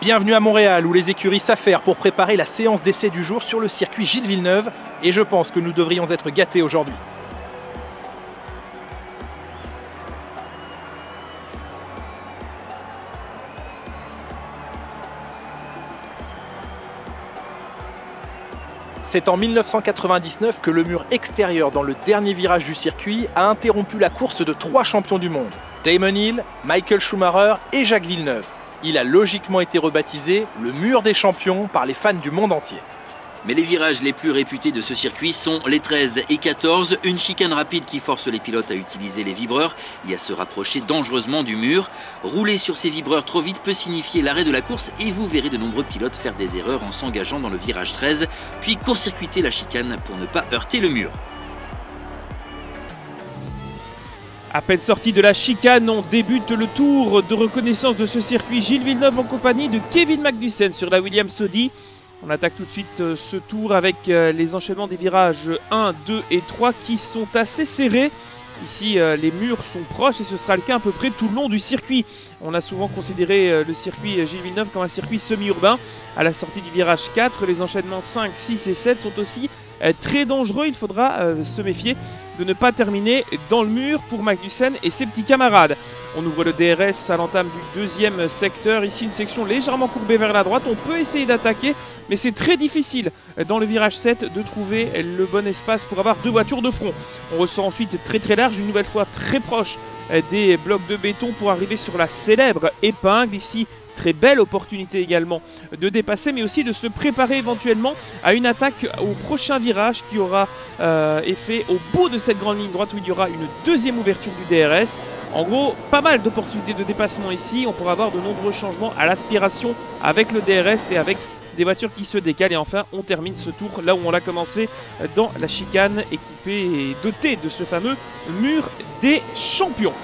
Bienvenue à Montréal où les écuries s'affairent pour préparer la séance d'essai du jour sur le circuit Gilles Villeneuve et je pense que nous devrions être gâtés aujourd'hui. C'est en 1999 que le mur extérieur dans le dernier virage du circuit a interrompu la course de trois champions du monde, Damon Hill, Michael Schumacher et Jacques Villeneuve. Il a logiquement été rebaptisé le mur des champions par les fans du monde entier. Mais les virages les plus réputés de ce circuit sont les 13 et 14, une chicane rapide qui force les pilotes à utiliser les vibreurs et à se rapprocher dangereusement du mur. Rouler sur ces vibreurs trop vite peut signifier l'arrêt de la course et vous verrez de nombreux pilotes faire des erreurs en s'engageant dans le virage 13, puis court-circuiter la chicane pour ne pas heurter le mur. À peine sorti de la chicane, on débute le tour de reconnaissance de ce circuit. Gilles Villeneuve en compagnie de Kevin Magnussen sur la Williams Audi. On attaque tout de suite euh, ce tour avec euh, les enchaînements des virages 1, 2 et 3 qui sont assez serrés. Ici, euh, les murs sont proches et ce sera le cas à peu près tout le long du circuit. On a souvent considéré le circuit Gilles Villeneuve comme un circuit semi-urbain. À la sortie du virage 4, les enchaînements 5, 6 et 7 sont aussi très dangereux. Il faudra se méfier de ne pas terminer dans le mur pour Magnussen et ses petits camarades. On ouvre le DRS à l'entame du deuxième secteur. Ici, une section légèrement courbée vers la droite. On peut essayer d'attaquer, mais c'est très difficile dans le virage 7 de trouver le bon espace pour avoir deux voitures de front. On ressent ensuite très très large, une nouvelle fois très proche des blocs de béton pour arriver sur la célèbre épingle. Ici, très belle opportunité également de dépasser, mais aussi de se préparer éventuellement à une attaque au prochain virage qui aura euh, effet au bout de cette grande ligne droite où il y aura une deuxième ouverture du DRS. En gros, pas mal d'opportunités de dépassement ici. On pourra avoir de nombreux changements à l'aspiration avec le DRS et avec des voitures qui se décalent. Et enfin, on termine ce tour là où on l'a commencé dans la chicane équipée et dotée de ce fameux mur des champions.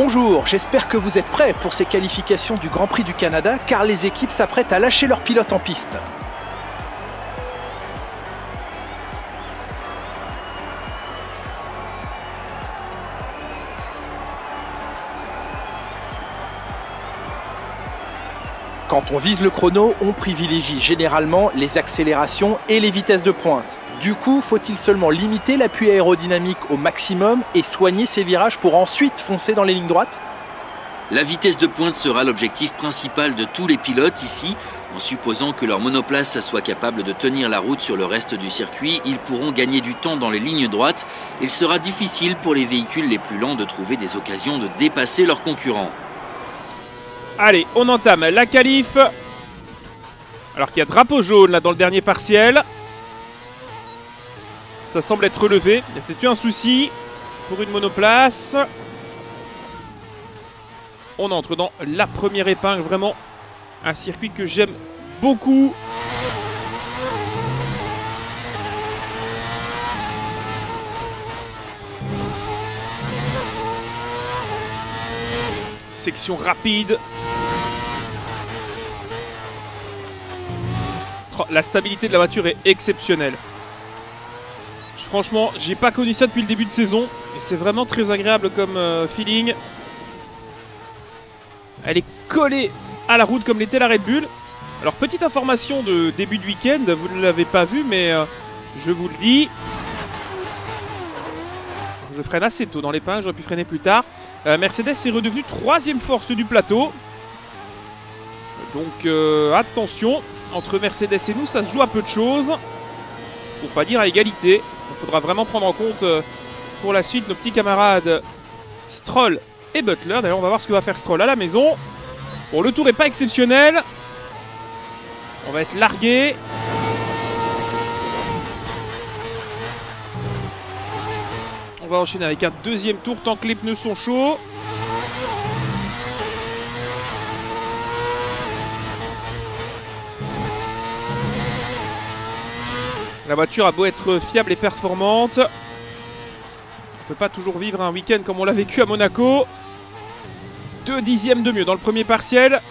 Bonjour, j'espère que vous êtes prêts pour ces qualifications du Grand Prix du Canada car les équipes s'apprêtent à lâcher leurs pilotes en piste. Quand on vise le chrono, on privilégie généralement les accélérations et les vitesses de pointe. Du coup, faut-il seulement limiter l'appui aérodynamique au maximum et soigner ses virages pour ensuite foncer dans les lignes droites? La vitesse de pointe sera l'objectif principal de tous les pilotes ici. En supposant que leur monoplace soit capable de tenir la route sur le reste du circuit, ils pourront gagner du temps dans les lignes droites. Il sera difficile pour les véhicules les plus lents de trouver des occasions de dépasser leurs concurrents. Allez, on entame la qualif. Alors qu'il y a drapeau jaune là dans le dernier partiel. Ça semble être relevé. Il y a peut-être eu un souci pour une monoplace? On entre dans la première épingle. Vraiment un circuit que j'aime beaucoup. Section rapide. La stabilité de la voiture est exceptionnelle. Franchement, j'ai pas connu ça depuis le début de saison. Et c'est vraiment très agréable comme euh, feeling. Elle est collée à la route comme l'était la Red Bull. Alors, petite information de début de week-end, vous ne l'avez pas vu, mais euh, je vous le dis. Je freine assez tôt dans les pins, j'aurais pu freiner plus tard. Euh, Mercedes est redevenu troisième force du plateau. Donc, attention, entre Mercedes et nous, ça se joue à peu de choses. Pour pas dire à égalité. Il faudra vraiment prendre en compte euh, pour la suite nos petits camarades Stroll et Butler. D'ailleurs, on va voir ce que va faire Stroll à la maison. Bon, le tour n'est pas exceptionnel. On va être largué. On va enchaîner avec un deuxième tour tant que les pneus sont chauds. La voiture a beau être fiable et performante. On ne peut pas toujours vivre un week-end comme on l'a vécu à Monaco. Deux dixièmes de mieux dans le premier partiel.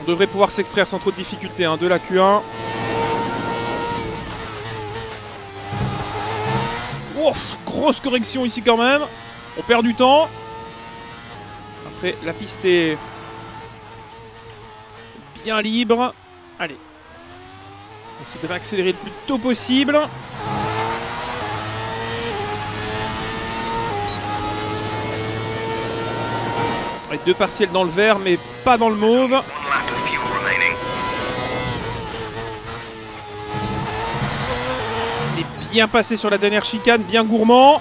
On devrait pouvoir s'extraire sans trop de difficultés hein, de la Q1. Ouf, grosse correction ici quand même. On perd du temps. Après, la piste est bien libre. Allez. Essayer de accélérer le plus tôt possible. deux partiels dans le vert, mais pas dans le mauve. Est bien passé sur la dernière chicane, bien gourmand.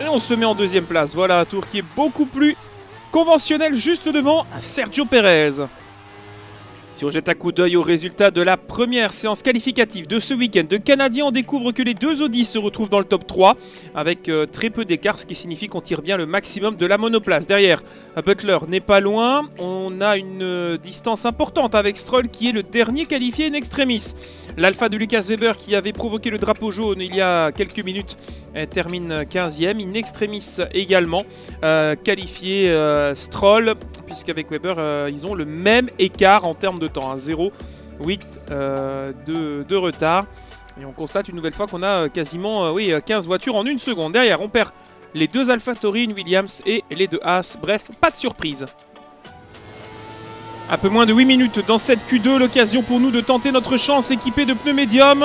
Et on se met en deuxième place. Voilà un tour qui est beaucoup plus conventionnel, juste devant Sergio Perez. Si on jette un coup d'œil aux résultats de la première séance qualificative de ce week-end de Canadiens, on découvre que les deux Audi se retrouvent dans le top 3 avec euh, très peu d'écart, ce qui signifie qu'on tire bien le maximum de la monoplace. Derrière, Butler n'est pas loin. On a une euh, distance importante avec Stroll qui est le dernier qualifié in extremis. L'Alpha de Lucas Weber qui avait provoqué le drapeau jaune il y a quelques minutes termine 15e. In extremis également euh, qualifié Stroll puisqu'avec Weber ils ont le même écart en termes de temps, 0,8 euh, de, retard. Et on constate une nouvelle fois qu'on a euh, quasiment euh, oui, 15 voitures en une seconde. Derrière, on perd les deux Alpha Tauri, Williams et les deux Haas. Bref, pas de surprise. Un peu moins de 8 minutes dans cette Q2, l'occasion pour nous de tenter notre chance équipée de pneus médium.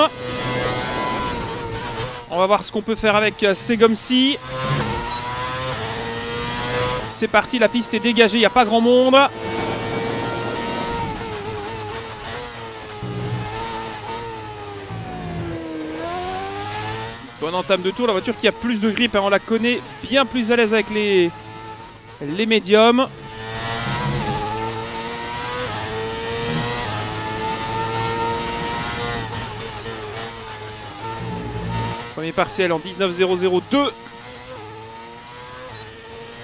On va voir ce qu'on peut faire avec Segomsi. C'est parti, la piste est dégagée, il n'y a pas grand monde. Bonne entame de tour, la voiture qui a plus de grip, hein, on la connaît bien plus à l'aise avec les, les médiums. Premier partiel en 19.002.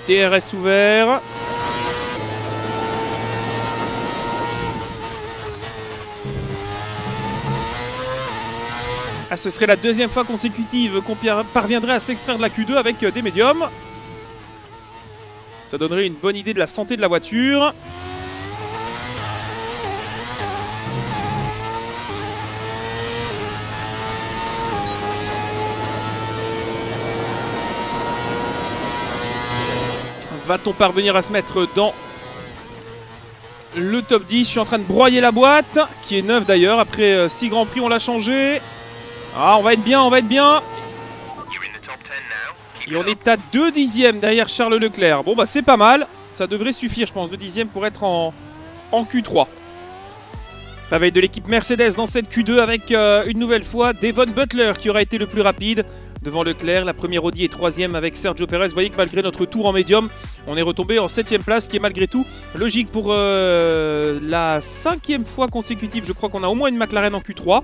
DRS ouvert. Ah, ce serait la deuxième fois consécutive qu'on parviendrait à s'extraire de la Q2 avec euh, des médiums. Ça donnerait une bonne idée de la santé de la voiture. Va-t-on parvenir à se mettre dans le top 10 Je suis en train de broyer la boîte, qui est neuve d'ailleurs. Après 6 euh, grands prix, on l'a changé. Ah, on va être bien, on va être bien. Et on est à 2 dixièmes derrière Charles Leclerc. Bon, bah c'est pas mal. Ça devrait suffire, je pense, 2 dixièmes pour être en, en Q3. La veille de l'équipe Mercedes dans cette Q2 avec euh, une nouvelle fois Devon Butler qui aura été le plus rapide devant Leclerc. La première Audi est troisième avec Sergio Perez. Vous voyez que malgré notre tour en médium, on est retombé en septième place, qui est malgré tout logique pour euh, la cinquième fois consécutive. Je crois qu'on a au moins une McLaren en Q3.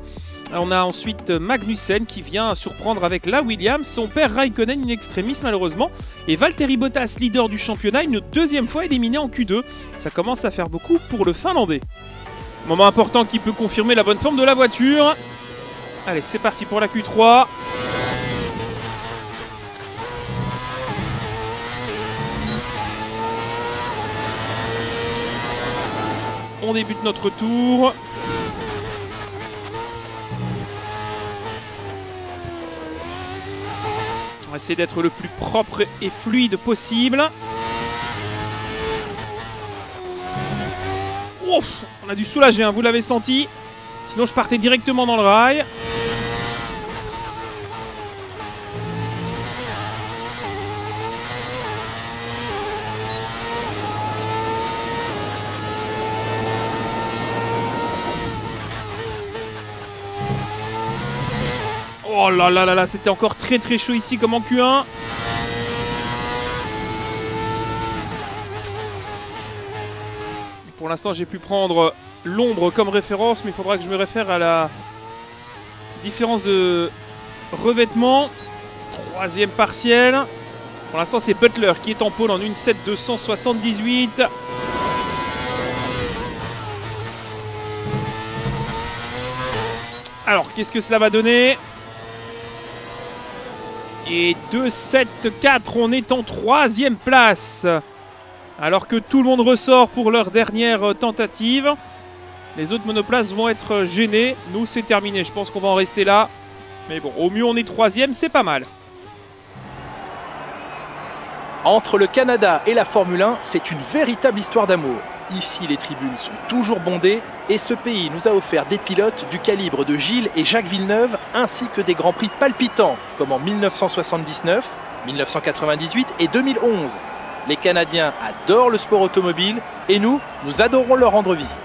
On a ensuite Magnussen qui vient surprendre avec la Williams, son père Raikkonen in extremis malheureusement, et Valtteri Bottas, leader du championnat, une deuxième fois éliminé en Q2. Ça commence à faire beaucoup pour le Finlandais. Moment important qui peut confirmer la bonne forme de la voiture. Allez, c'est parti pour la Q3. On débute notre tour. Va essayer d'être le plus propre et fluide possible. Ouf, on a dû soulager, hein, vous l'avez senti. Sinon, je partais directement dans le rail. Oh là là là là, c'était encore très très chaud ici comme en Q1. Pour l'instant, j'ai pu prendre l'ombre comme référence, mais il faudra que je me réfère à la différence de revêtement. Troisième partiel. Pour l'instant, c'est Butler qui est en pôle en 278 Alors, qu'est-ce que cela va donner? Et 2-7-4, on est en troisième place. Alors que tout le monde ressort pour leur dernière tentative. Les autres monoplaces vont être gênés. Nous, c'est terminé. Je pense qu'on va en rester là. Mais bon, au mieux, on est troisième, c'est pas mal. Entre le Canada et la Formule 1, c'est une véritable histoire d'amour. Ici, les tribunes sont toujours bondées et ce pays nous a offert des pilotes du calibre de Gilles et Jacques Villeneuve ainsi que des grands prix palpitants comme en 1979, 1998 et 2011. Les Canadiens adorent le sport automobile et nous, nous adorons leur rendre visite.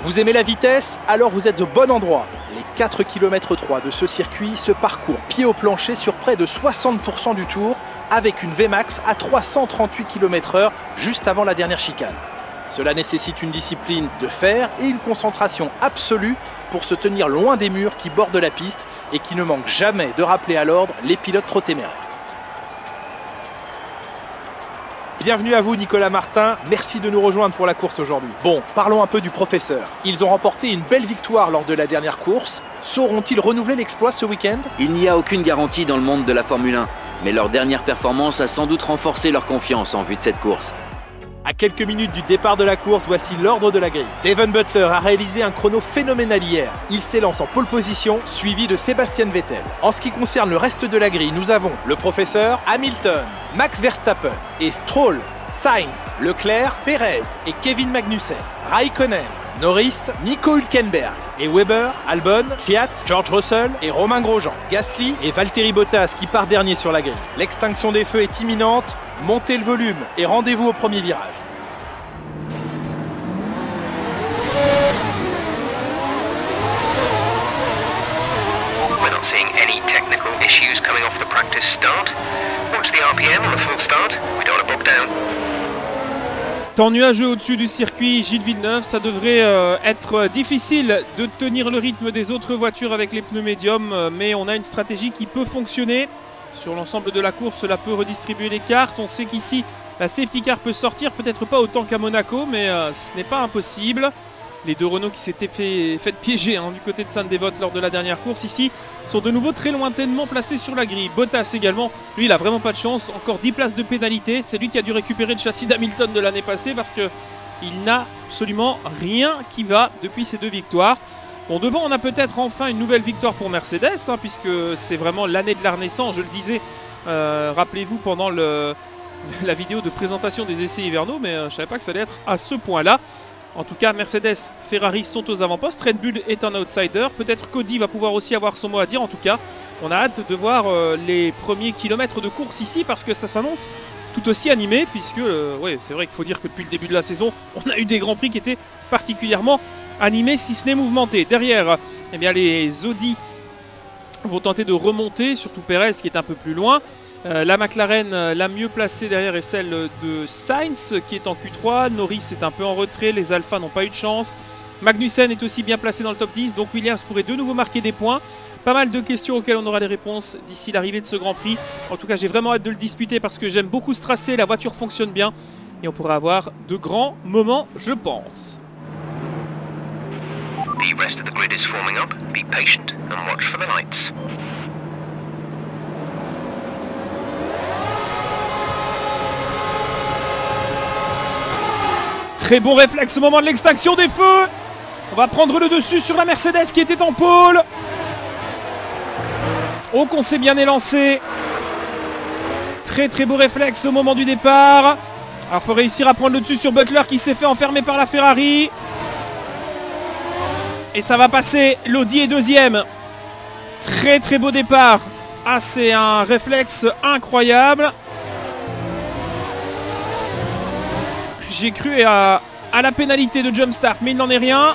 Vous aimez la vitesse Alors vous êtes au bon endroit. Les 4 km 3 de ce circuit se parcourent pied au plancher sur près de 60% du tour avec une Vmax à 338 km/h juste avant la dernière chicane. Cela nécessite une discipline de fer et une concentration absolue pour se tenir loin des murs qui bordent la piste et qui ne manquent jamais de rappeler à l'ordre les pilotes trop téméraires. Bienvenue à vous Nicolas Martin, merci de nous rejoindre pour la course aujourd'hui. Bon, parlons un peu du professeur. Ils ont remporté une belle victoire lors de la dernière course. Sauront-ils renouveler l'exploit ce week-end? Il n'y a aucune garantie dans le monde de la Formule 1, mais leur dernière performance a sans doute renforcé leur confiance en vue de cette course. À quelques minutes du départ de la course, voici l'ordre de la grille. Devon Butler a réalisé un chrono phénoménal hier. Il s'élance en pole position, suivi de Sébastien Vettel. En ce qui concerne le reste de la grille, nous avons le professeur Hamilton, Max Verstappen et Stroll, Sainz, Leclerc, Perez et Kevin Magnussen, Raikkonen, Norris, Nico Hülkenberg et Weber, Albon, Fiat, George Russell et Romain Grosjean, Gasly et Valtteri Bottas qui part dernier sur la grille. L'extinction des feux est imminente, montez le volume et rendez-vous au premier virage. We're not seeing any technical issues coming off the practice start. Watch the RPM on the full start. We don't want to bog down. Temps nuageux au-dessus du circuit, Gilles Villeneuve, ça devrait euh, être difficile de tenir le rythme des autres voitures avec les pneus médiums, euh, mais on a une stratégie qui peut fonctionner. Sur l'ensemble de la course, cela peut redistribuer les cartes. On sait qu'ici, la safety car peut sortir, peut-être pas autant qu'à Monaco, mais euh, ce n'est pas impossible. Les deux Renault qui s'étaient fait, piéger hein, du côté de Sainte-Dévote lors de la dernière course ici sont de nouveau très lointainement placés sur la grille. Bottas également, lui il a vraiment pas de chance, encore 10 places de pénalité. C'est lui qui a dû récupérer le châssis d'Hamilton de l'année passée parce que il n'a absolument rien qui va depuis ces deux victoires. Bon, devant, on a peut-être enfin une nouvelle victoire pour Mercedes, hein, puisque c'est vraiment l'année de la renaissance. Je le disais, euh, rappelez-vous, pendant la vidéo de présentation des essais hivernaux, mais euh, je savais pas que ça allait être à ce point-là. En tout cas, Mercedes, Ferrari sont aux avant-postes. Red Bull est un outsider. Peut-être Cody va pouvoir aussi avoir son mot à dire. En tout cas, on a hâte de voir euh, les premiers kilomètres de course ici parce que ça s'annonce tout aussi animé. Puisque, euh, ouais, c'est vrai qu'il faut dire que depuis le début de la saison, on a eu des grands prix qui étaient particulièrement animés, si ce n'est mouvementés. Derrière, eh bien, les Audi vont tenter de remonter, surtout Perez qui est un peu plus loin. Euh, la McLaren euh, la mieux placée derrière est celle de Sainz qui est en Q3. Norris est un peu en retrait, les Alpha n'ont pas eu de chance. Magnussen est aussi bien placé dans le top 10, donc Williams pourrait de nouveau marquer des points. Pas mal de questions auxquelles on aura les réponses d'ici l'arrivée de ce Grand Prix. En tout cas, j'ai vraiment hâte de le disputer parce que j'aime beaucoup ce tracé, la voiture fonctionne bien et on pourra avoir de grands moments, je pense. The rest of the grid is forming. Be patient and watch for the lights. Très bon réflexe au moment de l'extinction des feux. On va prendre le dessus sur la Mercedes qui était en pôle. Oh qu'on s'est bien élancé. Très très beau réflexe au moment du départ. Alors faut réussir à prendre le dessus sur Butler qui s'est fait enfermer par la Ferrari. Et ça va passer. L'Audi est deuxième. Très très beau départ. Ah c'est un réflexe incroyable. J'ai cru à, la pénalité de Jumpstart, mais il n'en est rien.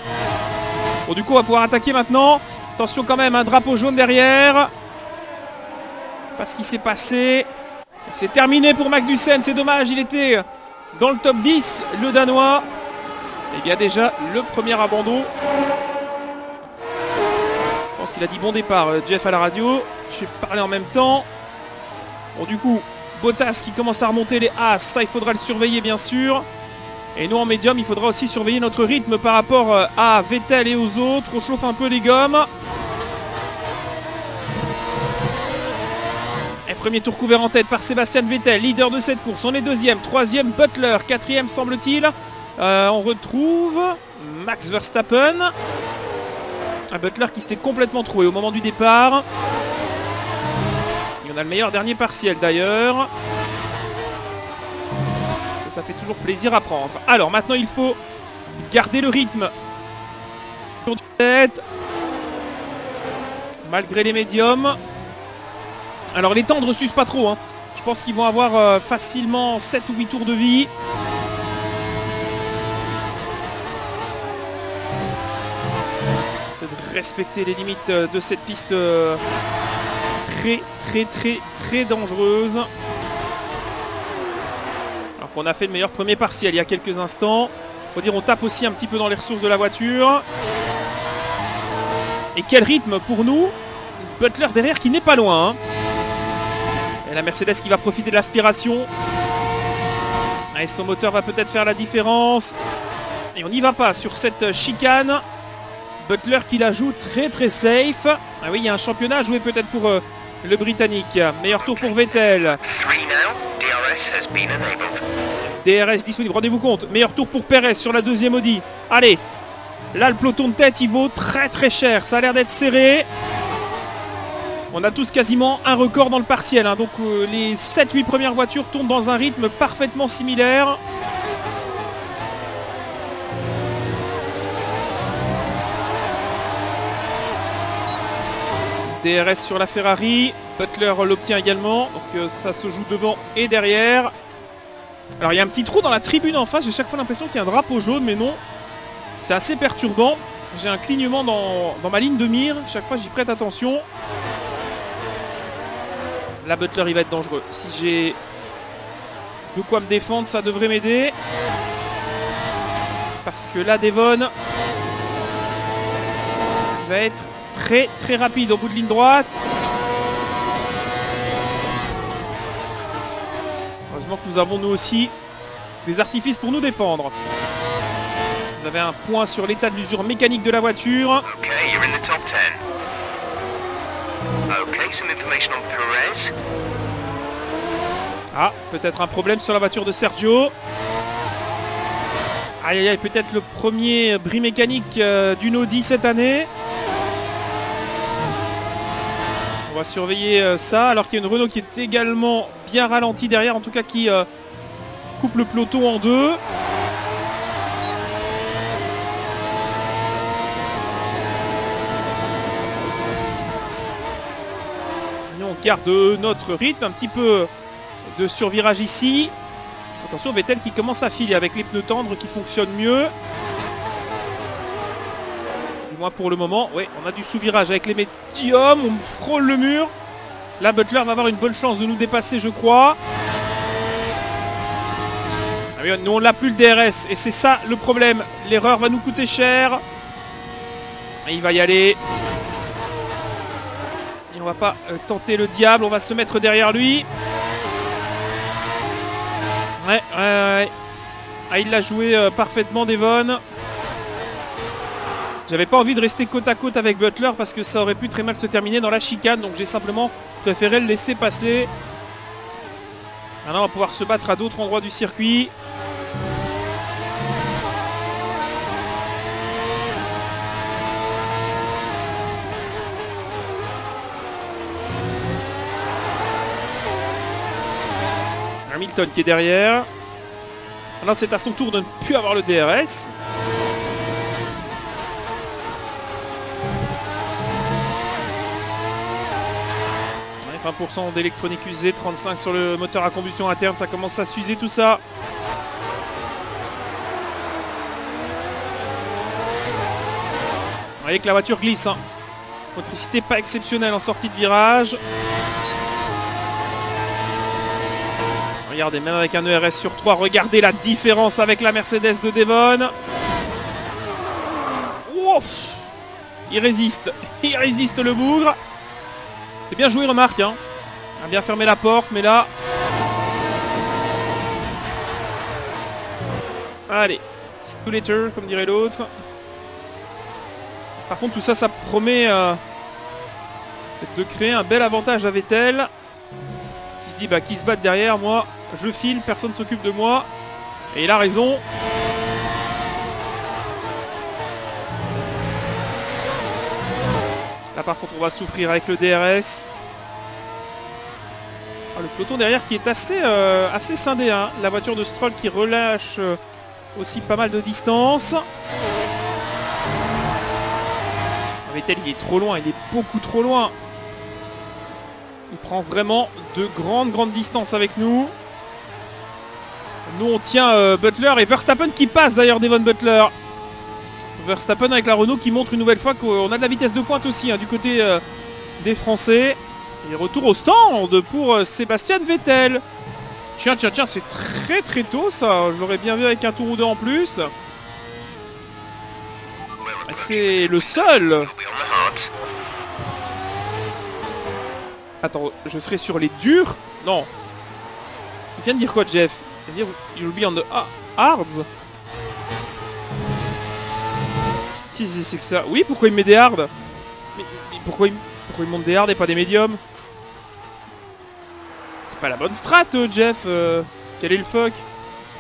Bon, du coup, on va pouvoir attaquer maintenant. Attention quand même, un drapeau jaune derrière. Pas ce qui s'est passé. C'est terminé pour Magnussen, c'est dommage, il était dans le top 10, le Danois. Et il y a déjà le premier abandon. Qu'il a dit bon départ, Jeff à la radio. Je vais parler en même temps. Bon, du coup, Bottas qui commence à remonter les As, ça il faudra le surveiller bien sûr. Et nous en médium, il faudra aussi surveiller notre rythme par rapport euh, à Vettel et aux autres. On chauffe un peu les gommes. Et premier tour couvert en tête par Sébastien Vettel, leader de cette course. On est deuxième, troisième Butler, quatrième semble-t-il. Euh, on retrouve Max Verstappen. Un Butler qui s'est complètement trouvé au moment du départ. Il y en a le meilleur dernier partiel d'ailleurs. ça fait toujours plaisir à prendre. Alors maintenant il faut garder le rythme. Malgré les médiums. Alors les temps ne s'usent pas trop. hein. Je pense qu'ils vont avoir euh, facilement 7 ou 8 tours de vie. Respecter les limites euh, de cette piste euh, très très très très dangereuse. Alors qu'on a fait le meilleur premier partiel il y a quelques instants. Faut dire on tape aussi un petit peu dans les ressources de la voiture. Et quel rythme pour nous Butler derrière qui n'est pas loin. hein. Et la Mercedes qui va profiter de l'aspiration. Et son moteur va peut-être faire la différence. Et on n'y va pas sur cette chicane. Butler qui la joue très très safe. Ah oui, il y a un championnat à jouer peut-être pour euh, le Britannique. Meilleur tour pour Vettel. DRS disponible, rendez-vous compte. Meilleur tour pour Perez sur la deuxième Audi. Allez, là le peloton de tête il vaut très très cher. Ça a l'air d'être serré. On a tous quasiment un record dans le partiel. hein. Donc euh, les 7-8 premières voitures tournent dans un rythme parfaitement similaire. DRS sur la Ferrari. Butler l'obtient également. Donc euh, ça se joue devant et derrière. Alors il y a un petit trou dans la tribune en face, j'ai chaque fois l'impression qu'il y a un drapeau jaune, mais non. C'est assez perturbant. J'ai un clignement dans, ma ligne de mire, chaque fois j'y prête attention. La Butler il va être dangereux. Si j'ai de quoi me défendre, ça devrait m'aider. Parce que là Devon va être très très rapide au bout de ligne droite. Heureusement que nous avons nous aussi des artifices pour nous défendre. Vous avez un point sur l'état de l'usure mécanique de la voiture. Okay, you're in the top 10. Okay, some information on Perez. Ah, peut-être un problème sur la voiture de Sergio. Aïe aïe aïe, peut-être le premier bris mécanique euh, d'une Audi cette année. On va surveiller euh, ça, alors qu'il y a une Renault qui est également bien ralentie derrière, en tout cas qui euh, coupe le peloton en deux. On garde notre rythme, un petit peu de survirage ici. Attention, Vettel qui commence à filer avec les pneus tendres qui fonctionnent mieux. Moins pour le moment. Oui, on a du sous-virage avec les médiums. On frôle le mur. Là, Butler va avoir une bonne chance de nous dépasser, je crois. Ah nous, on l'a plus le DRS. Et c'est ça le problème. L'erreur va nous coûter cher. Il va y aller. Et on va pas euh, tenter le diable. On va se mettre derrière lui. Ouais, ouais, ouais. Ah, il l'a joué euh, parfaitement, Devon. J'avais pas envie de rester côte à côte avec Butler parce que ça aurait pu très mal se terminer dans la chicane. Donc j'ai simplement préféré le laisser passer. Maintenant, on va pouvoir se battre à d'autres endroits du circuit. Hamilton qui est derrière. Maintenant, c'est à son tour de ne plus avoir le DRS. 20% d'électronique usée, 35 sur le moteur à combustion interne, ça commence à s'user tout ça. Vous voyez que la voiture glisse. Hein. Motricité pas exceptionnelle en sortie de virage. Regardez, même avec un ERS sur 3, regardez la différence avec la Mercedes de Devon. Ouf il résiste, il résiste le bougre. C'est bien joué, remarque. Hein. A bien fermé la porte, mais là... Allez, see you later, comme dirait l'autre. Par contre, tout ça, ça promet euh, de créer un bel avantage à Vettel. Qui se dit, bah, qui se battent derrière, moi, je file, personne s'occupe de moi. Et il a raison. Là par contre on va souffrir avec le DRS. Ah, le peloton derrière qui est assez, euh, assez scindé. hein. La voiture de Stroll qui relâche euh, aussi pas mal de distance. Ah, Vettel il est trop loin, il est beaucoup trop loin. Il prend vraiment de grandes grandes distances avec nous. Nous on tient euh, Butler et Verstappen qui passe d'ailleurs Devon Butler. Verstappen avec la Renault qui montre une nouvelle fois qu'on a de la vitesse de pointe aussi hein, du côté euh, des Français. Et retour au stand pour euh, Sébastien Vettel. Tiens, tiens, tiens, c'est très très tôt ça. Je l'aurais bien vu avec un tour ou deux en plus. C'est le seul. Attends, je serai sur les durs? Non. Il vient de dire quoi, Jeff? Il vient de dire You'll be on the ha- hards? C'est que ça Oui, pourquoi il met des mais pourquoi, il, monte des hards et pas des médiums C'est pas la bonne strat, euh, Jeff euh, Quel est le fuck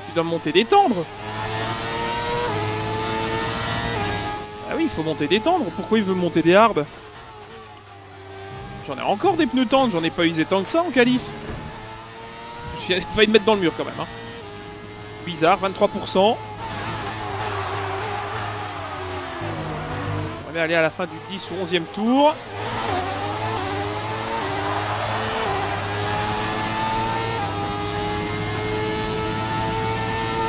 Tu dois monter des tendres Ah oui, il faut monter des tendres. Pourquoi il veut monter des hards J'en ai encore des pneus tendres, j'en ai pas usé tant que ça en qualif. J'ai failli me mettre dans le mur quand même. hein. Bizarre, 23%. On va aller à la fin du 10 ou 11e tour.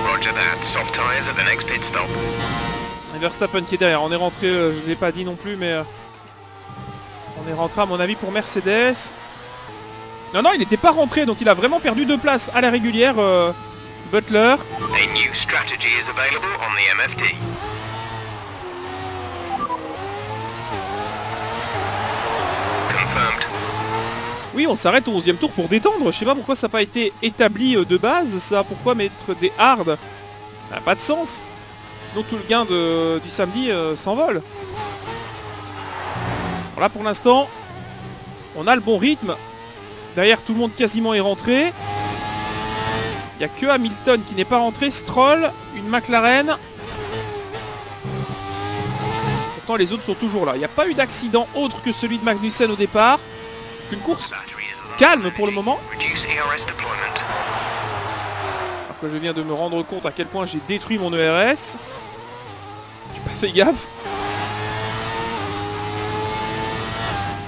Roger that. Soft tyres at the next pit stop. Verstappen qui est derrière. On est rentré, euh, je ne l'ai pas dit non plus, mais euh, on est rentré à mon avis pour Mercedes. Non, non, il n'était pas rentré, donc il a vraiment perdu deux places à la régulière. euh, Butler. A new strategy is available on the MFD. Oui, on s'arrête au 11e tour pour détendre. Je sais pas pourquoi ça n'a pas été établi euh, de base, ça. Pourquoi mettre des hards? Ça n'a pas de sens. Donc tout le gain du samedi euh, s'envole. Voilà pour l'instant, on a le bon rythme. Derrière, tout le monde quasiment est rentré. Il n'y a que Hamilton qui n'est pas rentré. Stroll, une McLaren. Pourtant, les autres sont toujours là. Il n'y a pas eu d'accident autre que celui de Magnussen au départ. Une course calme pour le moment. Alors que je viens de me rendre compte à quel point j'ai détruit mon ERS. J'ai pas fait gaffe.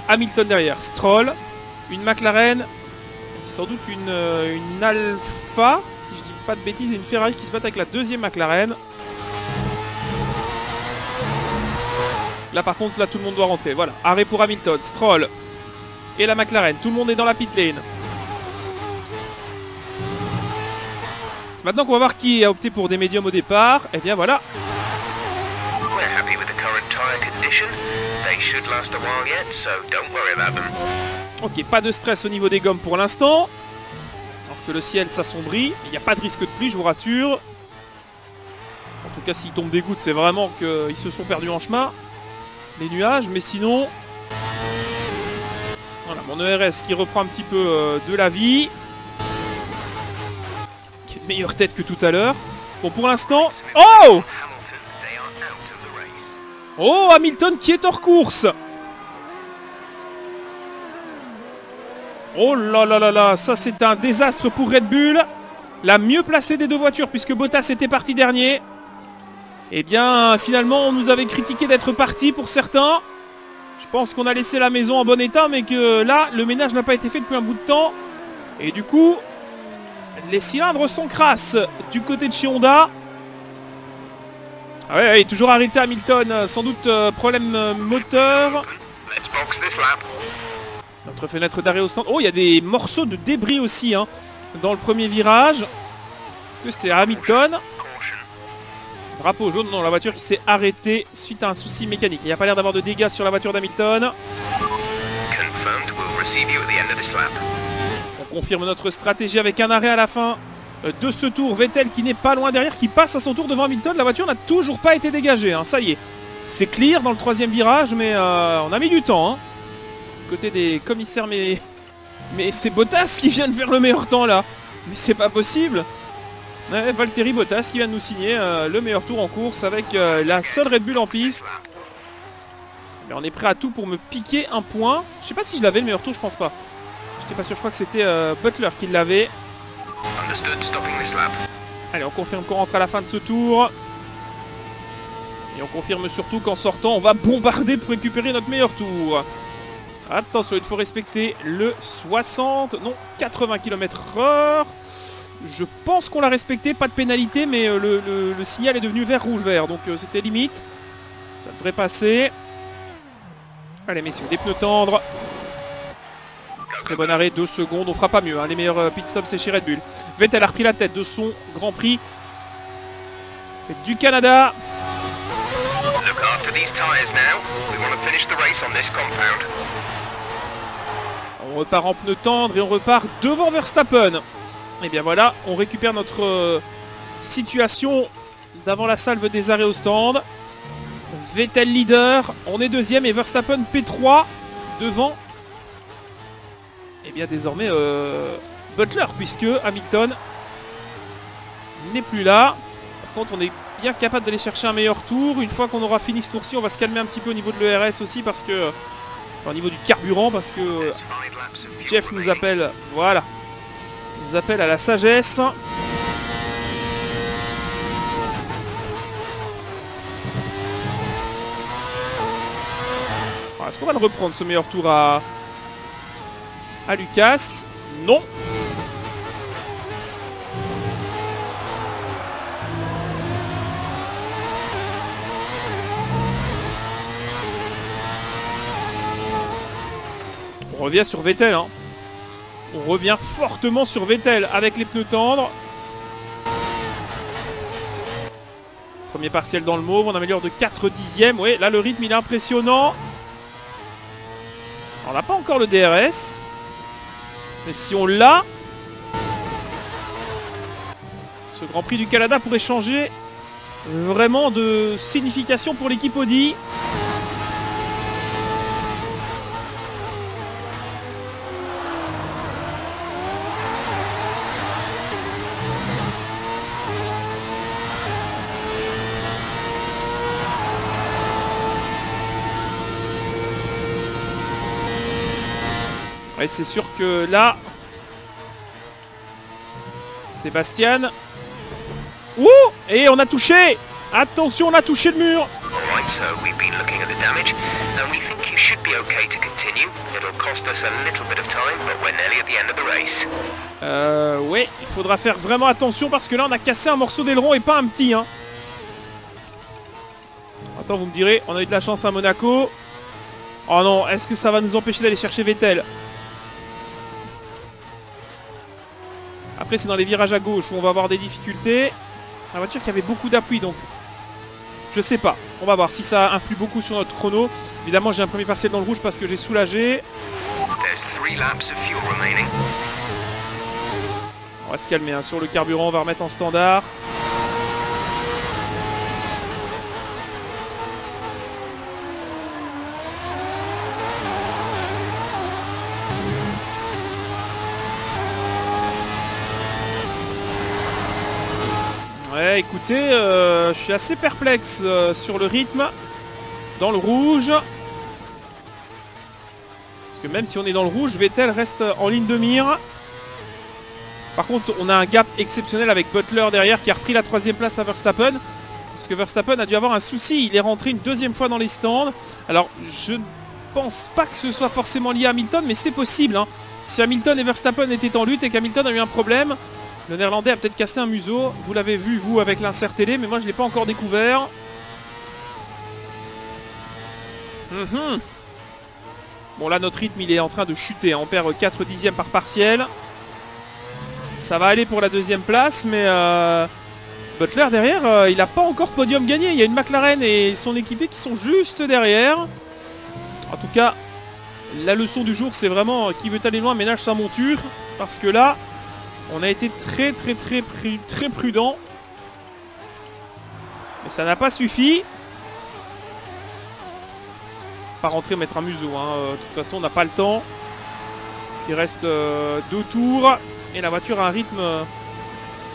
Hamilton derrière, Stroll, une McLaren, sans doute une, euh, une Alpha, si je dis pas de bêtises, et une Ferrari qui se battent avec la deuxième McLaren. Là par contre, là tout le monde doit rentrer. Voilà, arrêt pour Hamilton, Stroll et la McLaren. Tout le monde est dans la pit lane. C'est maintenant qu'on va voir qui a opté pour des médiums au départ. Et bien voilà. Ok, pas de stress au niveau des gommes pour l'instant. Alors que le ciel s'assombrit. Il n'y a pas de risque de pluie, je vous rassure. En tout cas, s'il tombe des gouttes, c'est vraiment qu'ils se sont perdus en chemin. Les nuages, mais sinon... Voilà, mon ERS qui reprend un petit peu euh, de la vie. Meilleure tête que tout à l'heure. Bon, pour l'instant... Oh. Oh, Hamilton qui est hors course Oh là là là là, ça c'est un désastre pour Red Bull. La mieux placée des deux voitures puisque Bottas était parti dernier. Eh bien, finalement, on nous avait critiqué d'être parti pour certains. Je pense qu'on a laissé la maison en bon état, mais que là, le ménage n'a pas été fait depuis un bout de temps. Et du coup, les cylindres sont crasses du côté de chez Honda. Ah ouais, toujours arrêté Hamilton, sans doute euh, problème euh, moteur. Notre fenêtre d'arrêt au stand. Oh, il y a des morceaux de débris aussi hein, dans le premier virage. Est-ce que c'est Hamilton? Drapeau jaune, non, la voiture qui s'est arrêtée suite à un souci mécanique. Il n'y a pas l'air d'avoir de dégâts sur la voiture d'Hamilton. On confirme notre stratégie avec un arrêt à la fin euh, de ce tour. Vettel qui n'est pas loin derrière, qui passe à son tour devant Hamilton. La voiture n'a toujours pas été dégagée, hein, ça y est. C'est clear dans le troisième virage, mais euh, on a mis du temps. Hein. Côté des commissaires, mais, mais c'est Bottas qui vient de faire le meilleur temps là. Mais c'est pas possible. Ouais, Valtteri Bottas qui vient de nous signer euh, le meilleur tour en course avec euh, la seule Red Bull en piste. Mais on est prêt à tout pour me piquer un point. Je sais pas si je l'avais le meilleur tour, je pense pas. J'étais pas sûr, je crois que c'était euh, Butler qui l'avait. Allez, on confirme qu'on rentre à la fin de ce tour. Et on confirme surtout qu'en sortant, on va bombarder pour récupérer notre meilleur tour. Attention, il faut respecter le 60, non, 80 km/h. Je pense qu'on l'a respecté, pas de pénalité, mais euh, le, le- le signal est devenu vert, rouge, vert. Donc euh, c'était limite. Ça devrait passer. Allez, messieurs, des pneus tendres. Très bon arrêt, 2 secondes. On fera pas mieux. hein. Les meilleurs euh, pit stops, c'est chez Red Bull. Vettel a repris la tête de son Grand Prix du Canada. On repart en pneus tendres et on repart devant Verstappen. Et bien voilà, on récupère notre euh, situation d'avant la salve des arrêts au stand. Vettel leader, on est deuxième et Verstappen P3 devant. Et bien désormais euh, Butler puisque Hamilton n'est plus là. Par contre on est bien capable d'aller chercher un meilleur tour. Une fois qu'on aura fini ce tour-ci, on va se calmer un petit peu au niveau de l'ERS aussi parce que au niveau du carburant parce que fuel Jeff nous appelle, voilà, nous appelle à la sagesse. Alors, Est-ce qu'on va le reprendre ce meilleur tour à, à Lucas? Non. On revient sur Vettel. Hein. On revient fortement sur Vettel avec les pneus tendres. Premier partiel dans le mauve, on améliore de 4 dixièmes. Oui, là le rythme il est impressionnant. On n'a pas encore le DRS. Mais si on l'a, ce Grand Prix du Canada pourrait changer vraiment de signification pour l'équipe Audi. Ouais, c'est sûr que là, Sébastien. Ouh Et on a touché Attention, on a touché le mur Alright, so we've been looking at the damage, and we think you should be okay to continue. It'll cost us a little bit of time, but we're nearly at the end of the race. Euh, ouais, il faudra faire vraiment attention parce que là, on a cassé un morceau d'aileron et pas un petit, hein. Attends, vous me direz, on a eu de la chance à Monaco. Oh non, est-ce que ça va nous empêcher d'aller chercher Vettel? Après, c'est dans les virages à gauche où on va avoir des difficultés. La voiture qui avait beaucoup d'appui, donc je sais pas. On va voir si ça influe beaucoup sur notre chrono. Évidemment, j'ai un premier partiel dans le rouge parce que j'ai soulagé. On va se calmer hein. sur le carburant, on va remettre en standard. Ouais, écoutez, euh, je suis assez perplexe euh, sur le rythme dans le rouge. Parce que même si on est dans le rouge, Vettel reste en ligne de mire. Par contre, on a un gap exceptionnel avec Butler derrière qui a repris la troisième place à Verstappen. Parce que Verstappen a dû avoir un souci. Il est rentré une deuxième fois dans les stands. Alors, je ne pense pas que ce soit forcément lié à Hamilton, mais c'est possible. hein. Si Hamilton et Verstappen étaient en lutte et qu'Hamilton a eu un problème, le Néerlandais a peut-être cassé un museau. Vous l'avez vu, vous, avec l'insert télé, mais moi, je ne l'ai pas encore découvert. Mhm. Bon, là, notre rythme, il est en train de chuter. On perd 4 dixièmes par partiel. Ça va aller pour la deuxième place, mais euh, Butler derrière, euh, il n'a pas encore podium gagné. Il y a une McLaren et son équipé qui sont juste derrière. En tout cas, la leçon du jour, c'est vraiment euh, qui veut aller loin ménage sa monture. Parce que là, on a été très très très très prudent. Mais ça n'a pas suffi. Pas rentrer mettre un museau. hein. Euh, De toute façon, on n'a pas le temps. Il reste euh, deux tours. Et la voiture a un rythme euh,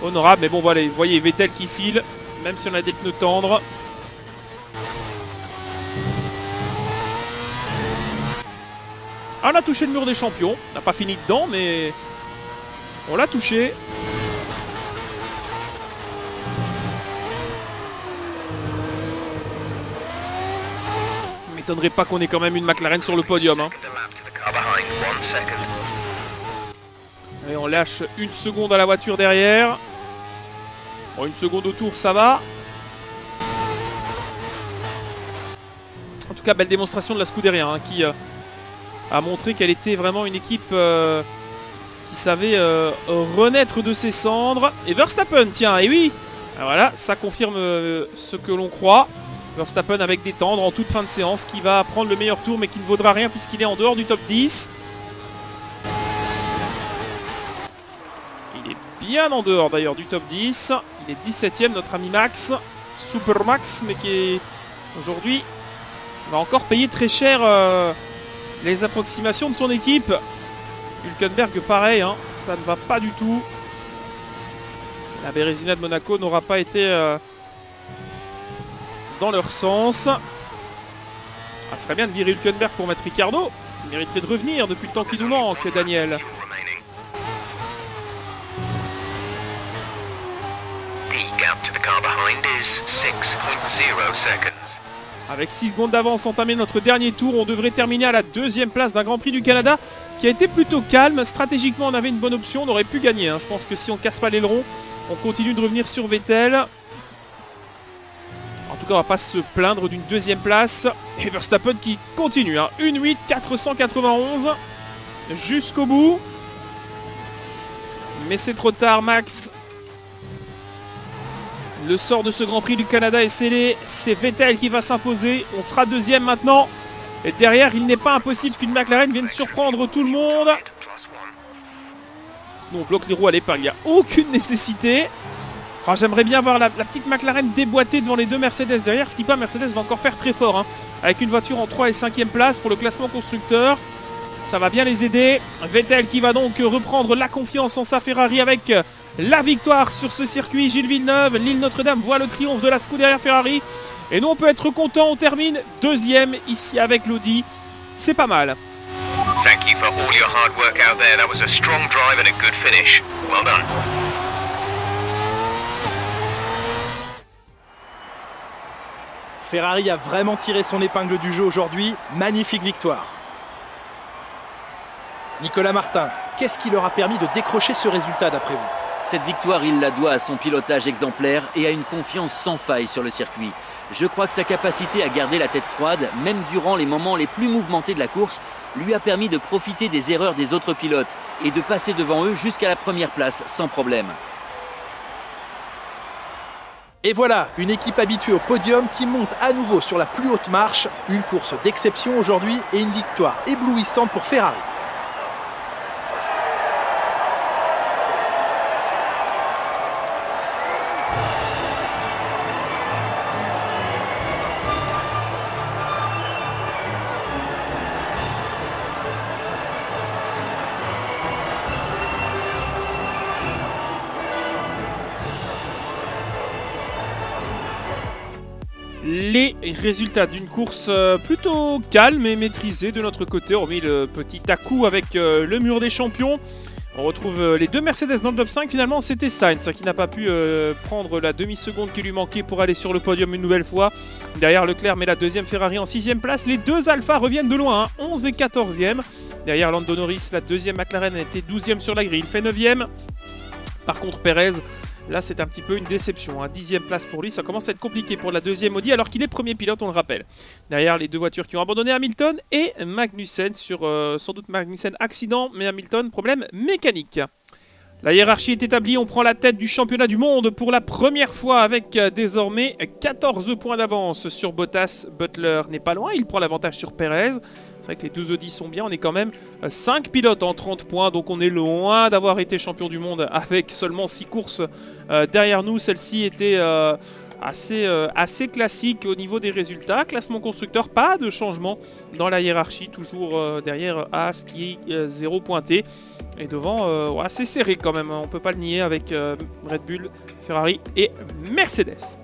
honorable. Mais bon, voilà, vous voyez Vettel qui file. Même si on a des pneus tendres. Ah, on a touché le mur des champions. On n'a pas fini dedans, mais on l'a touché. M'étonnerait pas qu'on ait quand même une McLaren sur le podium. Hein. On lâche une seconde à la voiture derrière. Une seconde au tour, ça va. En tout cas, belle démonstration de la Scuderia hein, qui euh, a montré qu'elle était vraiment une équipe euh, qui savait euh, renaître de ses cendres. Et Verstappen, tiens, et oui Ah, Voilà, ça confirme euh, ce que l'on croit. Verstappen avec des tendres en toute fin de séance qui va prendre le meilleur tour mais qui ne vaudra rien puisqu'il est en dehors du top 10. Il est bien en dehors d'ailleurs du top 10. Il est 17ème notre ami Max. Super Max mais qui est aujourd'hui va encore payer très cher euh, les approximations de son équipe. Hülkenberg pareil, hein, ça ne va pas du tout. La Bérésina de Monaco n'aura pas été euh, dans leur sens. Ah, ce serait bien de virer Hülkenberg pour mettre Ricardo. Il mériterait de revenir depuis le temps qu'il nous manque, Daniel. Fuel remaining. The gap to the car behind is 6.0 seconds. Avec 6 secondes d'avance entamé notre dernier tour, on devrait terminer à la deuxième place d'un Grand Prix du Canada qui a été plutôt calme. Stratégiquement, on avait une bonne option, on aurait pu gagner. hein. Je pense que si on casse pas l'aileron, on continue de revenir sur Vettel. En tout cas, on va pas se plaindre d'une deuxième place. Et Verstappen qui continue. Hein. 1-8, 491 jusqu'au bout. Mais c'est trop tard, Max. Le sort de ce Grand Prix du Canada est scellé. C'est Vettel qui va s'imposer. On sera deuxième maintenant. Et derrière, il n'est pas impossible qu'une McLaren vienne surprendre tout le monde. Nous, on bloque les roues à l'épingle. Il n'y a aucune nécessité. Ah, J'aimerais bien voir la, petite McLaren déboîter devant les deux Mercedes derrière. Si pas, Mercedes va encore faire très fort. hein. Avec une voiture en 3 et 5e place pour le classement constructeur. Ça va bien les aider. Vettel qui va donc reprendre la confiance en sa Ferrari avec la victoire sur ce circuit. Gilles Villeneuve, l'île Notre-Dame voit le triomphe de la Scuderia Ferrari. Et nous, on peut être content. On termine deuxième ici avec l'Audi. C'est pas mal. Thank you for all your hard work out there. That was a strong drive and a good finish. Well done. Ferrari a vraiment tiré son épingle du jeu aujourd'hui. Magnifique victoire. Nicolas Martin, qu'est-ce qui leur a permis de décrocher ce résultat d'après vous? Cette victoire, il la doit à son pilotage exemplaire et à une confiance sans faille sur le circuit. Je crois que sa capacité à garder la tête froide, même durant les moments les plus mouvementés de la course, lui a permis de profiter des erreurs des autres pilotes et de passer devant eux jusqu'à la première place sans problème. Et voilà, une équipe habituée au podium qui monte à nouveau sur la plus haute marche. Une course d'exception aujourd'hui et une victoire éblouissante pour Ferrari. Les résultats d'une course euh, plutôt calme et maîtrisée de notre côté, hormis le petit à-coup avec euh, le mur des champions. On retrouve euh, les deux Mercedes dans le top 5. Finalement, c'était Sainz qui n'a pas pu prendre la demi-seconde qui lui manquait pour aller sur le podium une nouvelle fois. Derrière Leclerc met la deuxième Ferrari en sixième place. Les deux Alpha reviennent de loin, hein, 11 et 14e. Derrière Lando Norris, la deuxième McLaren été 12e sur la grille. Il fait 9e. Par contre, Perez, là c'est un petit peu une déception. Hein. Dixième place pour lui, ça commence à être compliqué pour la deuxième Audi alors qu'il est premier pilote, on le rappelle. Derrière les deux voitures qui ont abandonné Hamilton et Magnussen sur euh, sans doute Magnussen accident, mais Hamilton problème mécanique. La hiérarchie est établie, on prend la tête du championnat du monde pour la première fois avec euh, désormais 14 points d'avance sur Bottas. Butler n'est pas loin, il prend l'avantage sur Perez. C'est vrai que les deux Audi sont bien, on est quand même 5 pilotes en 30 points, donc on est loin d'avoir été champion du monde avec seulement 6 courses euh, derrière nous. Celle-ci était euh, assez, euh, classique au niveau des résultats. Classement constructeur, pas de changement dans la hiérarchie, toujours euh, derrière As qui est euh, 0 pointé. Et devant, euh, c'est serré quand même, hein, on peut pas le nier avec euh, Red Bull, Ferrari et Mercedes.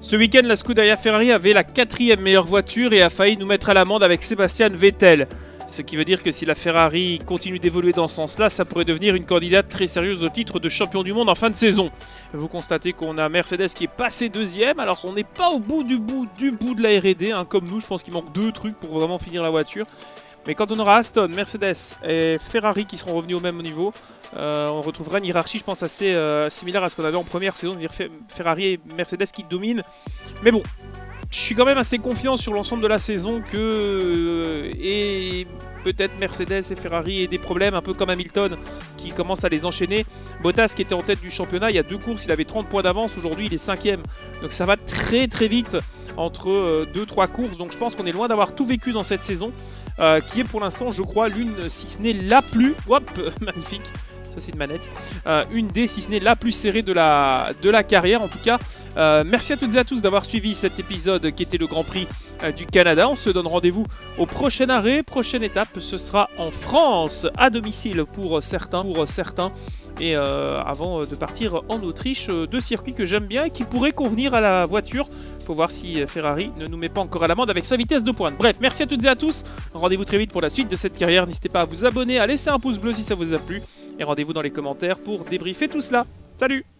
Ce week-end, la Scuderia Ferrari avait la quatrième meilleure voiture et a failli nous mettre à l'amende avec Sébastien Vettel. Ce qui veut dire que si la Ferrari continue d'évoluer dans ce sens-là, ça pourrait devenir une candidate très sérieuse au titre de champion du monde en fin de saison. Vous constatez qu'on a Mercedes qui est passé deuxième, alors qu'on n'est pas au bout du bout du bout de la R&D, hein, comme nous. Je pense qu'il manque deux trucs pour vraiment finir la voiture. Mais quand on aura Aston, Mercedes et Ferrari qui seront revenus au même niveau, euh, on retrouvera une hiérarchie, je pense, assez euh, similaire à ce qu'on avait en première saison, c'est-à-dire Ferrari et Mercedes qui dominent. Mais bon, je suis quand même assez confiant sur l'ensemble de la saison que euh, et peut-être Mercedes et Ferrari aient des problèmes, un peu comme Hamilton qui commence à les enchaîner. Bottas qui était en tête du championnat, il y a deux courses, il avait 30 points d'avance, aujourd'hui il est cinquième. Donc ça va très très vite entre 2-3 courses, donc je pense qu'on est loin d'avoir tout vécu dans cette saison. Euh, qui est pour l'instant, je crois, l'une, si ce n'est la plus, hop, magnifique, ça c'est une manette, euh, une des, si ce n'est la plus serrée de la, de la carrière en tout cas. Euh, merci à toutes et à tous d'avoir suivi cet épisode qui était le Grand Prix du Canada. On se donne rendez-vous au prochain arrêt. Prochaine étape, ce sera en France, à domicile pour certains. Pour certains et avant de partir en Autriche, deux circuits que j'aime bien et qui pourraient convenir à la voiture faut voir si euh, Ferrari ne nous met pas encore à l'amende avec sa vitesse de pointe. Bref, merci à toutes et à tous. Rendez-vous très vite pour la suite de cette carrière. N'hésitez pas à vous abonner, à laisser un pouce bleu si ça vous a plu. Et rendez-vous dans les commentaires pour débriefer tout cela. Salut